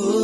Ooh.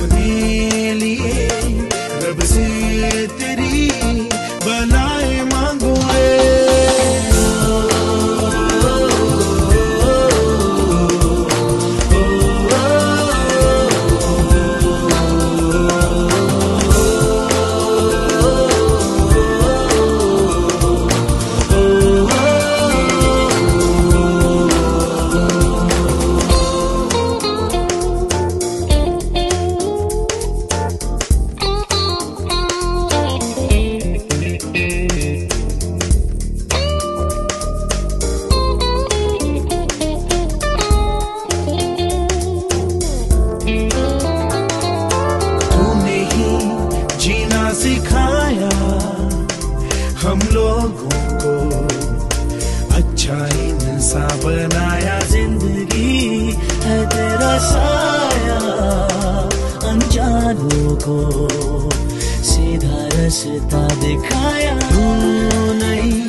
अपने लोगों को अच्छा इंसान बनाया ज़िंदगी है तेरा साया। अनजानों को सीधा रास्ता दिखाया। तू नहीं,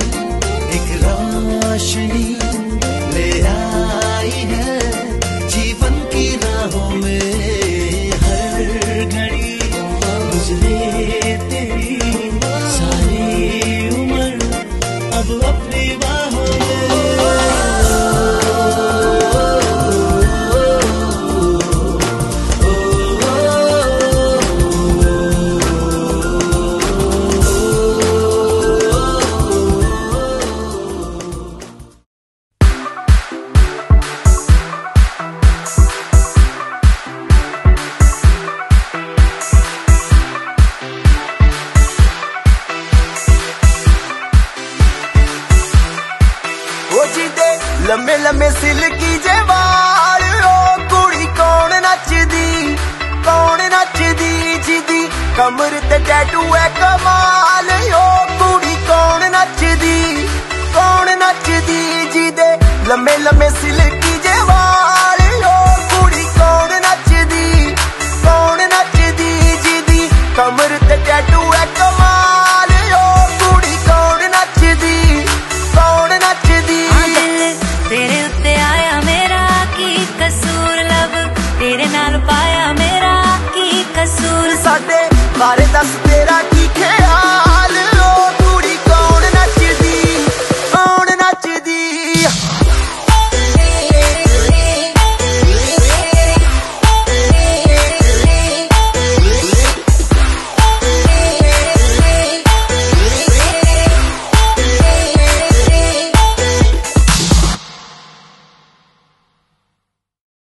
एक रोशनी ले आई है। जीवन की राहों में हर घड़ी गुजरे। love ਲੰਮੇ ਲੰਮੇ ਸਿਲਕੀ ਜੇ ਵਾਲ। ਉਹ ਕੁੜੀ ਕੌਣ ਨੱਚਦੀ? ਕੌਣ ਨੱਚਦੀ ਜਿਹਦੀ ਕਮਰ ਤੇ ਟੈਟੂ ਐ ਕਮਾਲ? ਬਾਰੇ ਦੱਸ ਦੇ